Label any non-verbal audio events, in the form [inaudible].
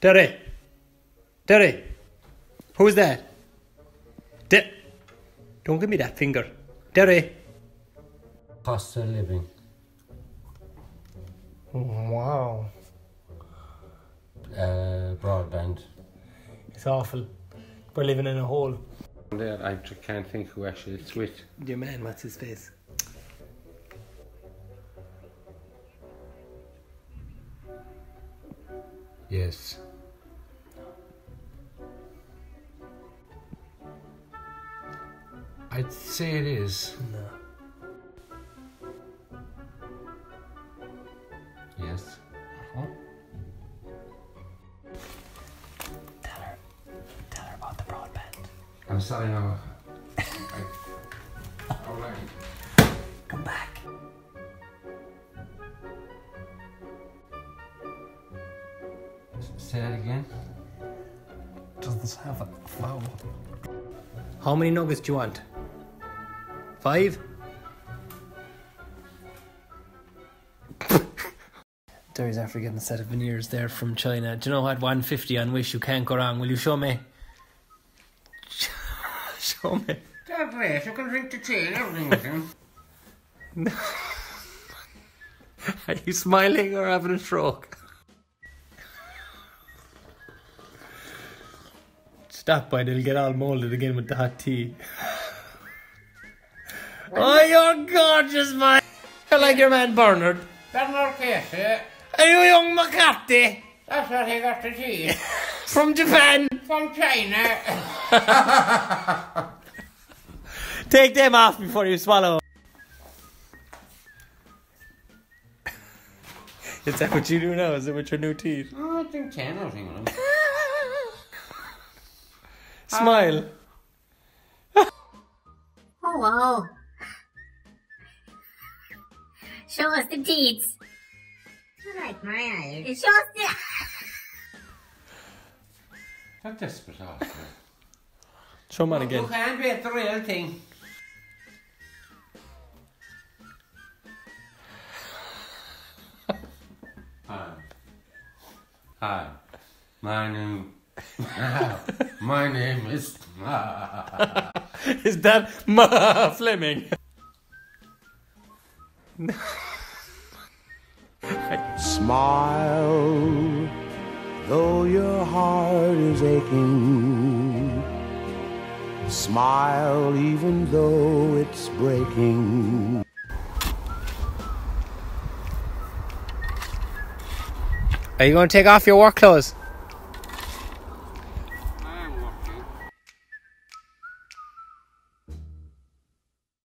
Derry. Derry. Who's that? De- Don't give me that finger. Derry. Cost of living. Wow. Uh, broadband. It's awful. We're living in a hole. There, I can't think who actually it's with. Your man, what's his face? Yes. I'd say it is. No. Yes. Uh-huh. Tell her. Tell her about the broadband. I'm sorry now. Alright. Come back. Say that again. Doesn't have a flow. How many nuggets do you want? Five? Derry's after getting a set of veneers there from China. Do you know what? 150 on Wish, you can't go wrong. Will you show me? [laughs] show me. That's right, you can drink the tea and everything with. [laughs] Are you smiling or having a stroke? Stop by, they'll get all molded again with the hot tea. Oh, you're gorgeous, man! I like your man Bernard. Bernard Casey, Are you young McCarthy that's what he got to see. [laughs] from Japan? From China. [laughs] Take them off before you swallow. [laughs] Is that what you do now? Is it with your new teeth? Oh, I think 10 or something. Smile. Hello. Show us the deeds. I like my eyes. Show us the. [laughs] That's desperate also. Show man You again. can't beat the real thing. [laughs] Hi. Hi. My name. [laughs] My name is. Is that Ma Fleming? Smile, though your heart is aching. Smile, even though it's breaking. Are you going to take off your work clothes?